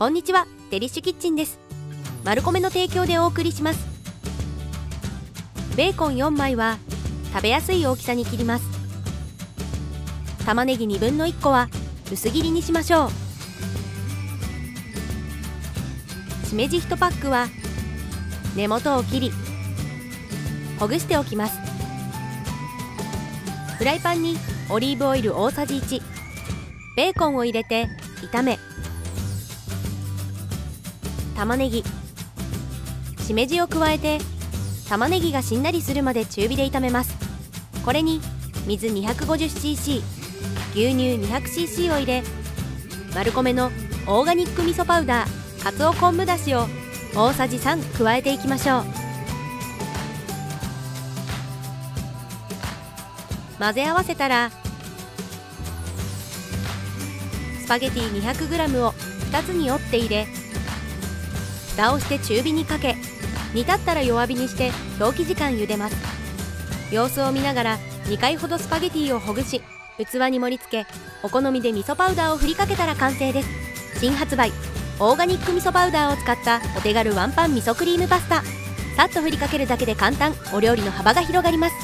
こんにちは。デリッシュキッチンです。マルコメの提供でお送りします。ベーコン4枚は食べやすい大きさに切ります。玉ねぎ1分の1個は薄切りにしましょう。しめじ1パックは根元を切りほぐしておきます。フライパンにオリーブオイル大さじ1ベーコンを入れて炒め玉ねぎ。しめじを加えて玉ねぎがしんなりするまで中火で炒めます。これに水 250cc 牛乳 200cc を入れ丸米のオーガニック味噌パウダーかつお昆布だしを大さじ3加えていきましょう。混ぜ合わせたらスパゲティ 200g を2つに折って入れ蓋をして中火にかけ煮立ったら弱火にして表記時間茹でます。様子を見ながら2回ほどスパゲティをほぐし器に盛り付けお好みで味噌パウダーを振りかけたら完成です。新発売オーガニック味噌パウダーを使ったお手軽ワンパン味噌クリームパスタ。さっと振りかけるだけで簡単お料理の幅が広がります。